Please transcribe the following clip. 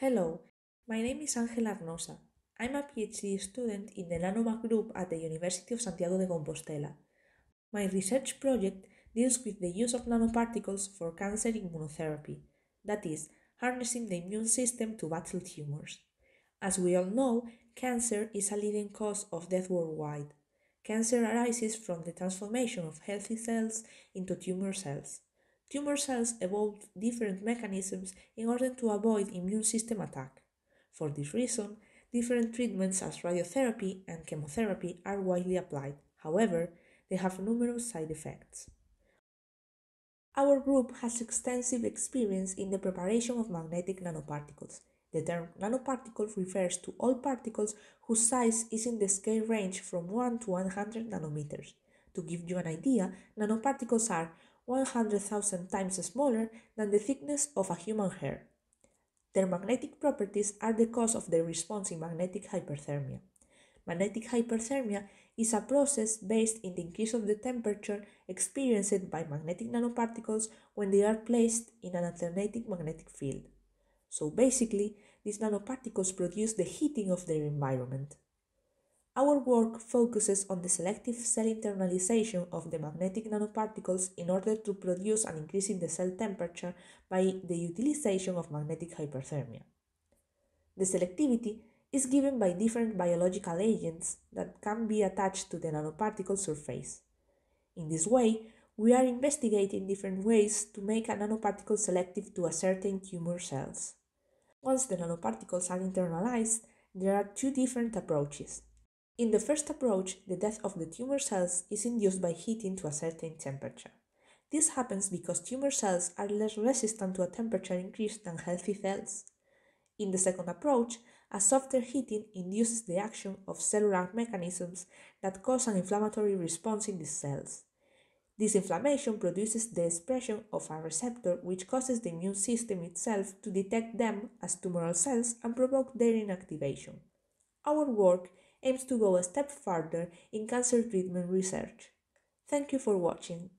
Hello, my name is Ángela Arnosa. I'm a PhD student in the NanoVac group at the University of Santiago de Compostela. My research project deals with the use of nanoparticles for cancer immunotherapy, that is, harnessing the immune system to battle tumors. As we all know, cancer is a leading cause of death worldwide. Cancer arises from the transformation of healthy cells into tumor cells. Tumor cells evolve different mechanisms in order to avoid immune system attack. For this reason, different treatments such as radiotherapy and chemotherapy are widely applied. However, they have numerous side effects. Our group has extensive experience in the preparation of magnetic nanoparticles. The term nanoparticle refers to all particles whose size is in the scale range from 1 to 100 nanometers. To give you an idea, nanoparticles are 100,000 times smaller than the thickness of a human hair. Their magnetic properties are the cause of their response in magnetic hyperthermia. Magnetic hyperthermia is a process based in the increase of the temperature experienced by magnetic nanoparticles when they are placed in an alternating magnetic field. So basically, these nanoparticles produce the heating of their environment. Our work focuses on the selective cell internalization of the magnetic nanoparticles in order to produce an increase in the cell temperature by the utilization of magnetic hyperthermia. The selectivity is given by different biological agents that can be attached to the nanoparticle surface. In this way, we are investigating different ways to make a nanoparticle selective to a certain tumor cells. Once the nanoparticles are internalized, there are two different approaches. In the first approach, the death of the tumor cells is induced by heating to a certain temperature. This happens because tumor cells are less resistant to a temperature increase than healthy cells. In the second approach, a softer heating induces the action of cellular mechanisms that cause an inflammatory response in these cells. This inflammation produces the expression of a receptor which causes the immune system itself to detect them as tumoral cells and provoke their inactivation. Our work aims to go a step further in cancer treatment research. Thank you for watching.